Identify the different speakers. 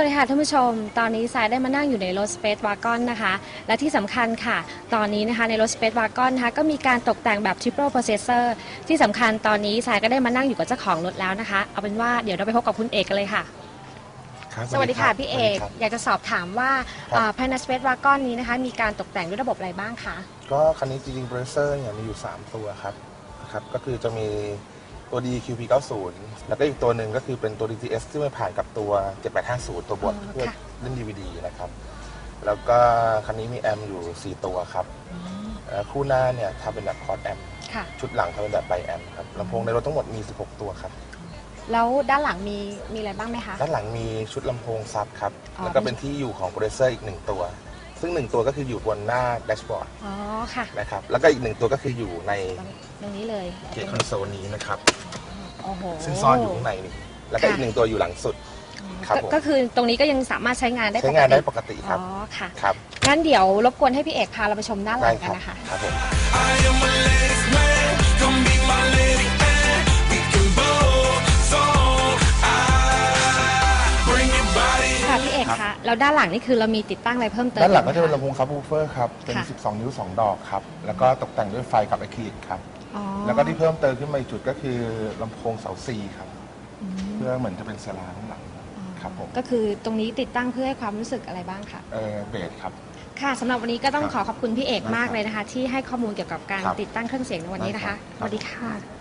Speaker 1: วัสดีค่ะท่านผู้ชม ตอนนี้สายได้มานั่งอยู่ในรถ Space Wagon นะคะ และที่สำคัญค่ะ ตอนนี้นะคะในรถ Space Wagon นะคะก็มีการตกแต่งแบบ Triple Processor ที่สำคัญตอนนี้สายก็ได้มานั่งอยู่กับเจ้าของรถแล้วนะคะ เอาเป็นว่าเดี๋ยวเราไปพบกับคุณเอกกันเลยค่ะ
Speaker 2: ครับ
Speaker 1: สวัสดีค่ะ
Speaker 2: รับ
Speaker 1: พี่เอก
Speaker 2: สวัสดี
Speaker 1: อยากจะสอบถามว่า
Speaker 2: ครับ
Speaker 1: อ่าภายใน Space Wagon นี้นะคะ มีการตกแต่งด้วยระบบอะไรบ้างคะ
Speaker 2: ก็คันนี้จริงๆเบรเซอร์เนี่ยมีอยู่ 3 ตัวครับนะครับ ก็คือจะมี ตัว DQP90 แล้วก็อีกตัวหนึ่งก็คือเป็นตัว DTS ที่ไม่ผ่านกับตัว 7850 ตัวบดเพื่อเล่น DVD นะครับ แล้วก็คันนี้มีแอมอยู่ 4 ตัวครับเอ่อคู่หน้าเนี่ยทำเป็นแบบคอร์ดแอม
Speaker 1: ค่ะ
Speaker 2: ชุดหลังทำเป็นแบบไบแอมครับลำโพงในรถทั้งหมดมี 16 ตัวครับ
Speaker 1: แล้วด้านหลังมีมีอะไรบ้างไหมคะ
Speaker 2: ด้านหลังมีชุดลำโพงซับครับ
Speaker 1: อ๋อ
Speaker 2: แล้วก็เป็นที่อยู่ของโปรดิวเซอร์อีกหนึ่งตัว ซึ่งหนึ่งตัวก็คืออยู่บนหน้าแดชบอร์ด
Speaker 1: อ๋อค่ะ
Speaker 2: นะครับ แล้วก็อีกหนึ่งตัวก็คืออยู่ใน
Speaker 1: ตรงนี้เลย
Speaker 2: เกตคอนโซลนี้นะครับ
Speaker 1: โอ้โห
Speaker 2: ซึ่งซ่อนอยู่ข้างในนี่ แล้วก็อีกหนึ่งตัวอยู่หลังสุด ครับ
Speaker 1: ก็
Speaker 2: ผม
Speaker 1: ก็คือตรงนี้ก็ยังสามารถใช้งานได้ปก
Speaker 2: ใช้
Speaker 1: ติ
Speaker 2: งานได้ปกติค
Speaker 1: อ๋
Speaker 2: รั
Speaker 1: อบค่ะ
Speaker 2: ครับ
Speaker 1: งั้นเดี๋ยวรบกวนให้พี่เอกพาเราไปชมด้านห
Speaker 2: ได้
Speaker 1: ลัง
Speaker 2: ค
Speaker 1: กัน
Speaker 2: รับ
Speaker 1: นะคะ
Speaker 2: ครับผม
Speaker 1: ค่ะพี่เอกคะ แล้วด้านหลังนี่คือเรามีติดตั้งอะไรเพิ่มเติม
Speaker 2: ด้านหลังก็จะเป็น
Speaker 1: ไมค
Speaker 2: ลำโพงซับวูเฟอร์ครับ เป็น
Speaker 1: ค่ะ
Speaker 2: 12 นิ้ว 2 ดอกครับ แล้วก็ตกแต่งด้วยไฟกับอะคริลิกครับ
Speaker 1: อ๋อ
Speaker 2: แล้วก็ที่เพิ่มเติมขึ้นมาอีกจุดก็คือลำโพงเสา C ครับเพื่อเหมือนจะเป็น surround ข้างหลังครับผม
Speaker 1: ก็คือตรงนี้ติดตั้งเพื่อให้ความรู้สึกอะไรบ้างคะ
Speaker 2: เออเบสครับ
Speaker 1: ค่ะสำหรับวันนี้ก็ต้อง
Speaker 2: ครับ
Speaker 1: ขอขอบคุณพี่เอก
Speaker 2: ได้ครับ
Speaker 1: มากเลยนะคะ ที่ให้ข้อมูลเกี่ยวกับการ
Speaker 2: ครับ
Speaker 1: ติดตั้งเครื่องเสียงในวันนี้นะคะ
Speaker 2: ได้ครับ
Speaker 1: สวัสดีค่ะ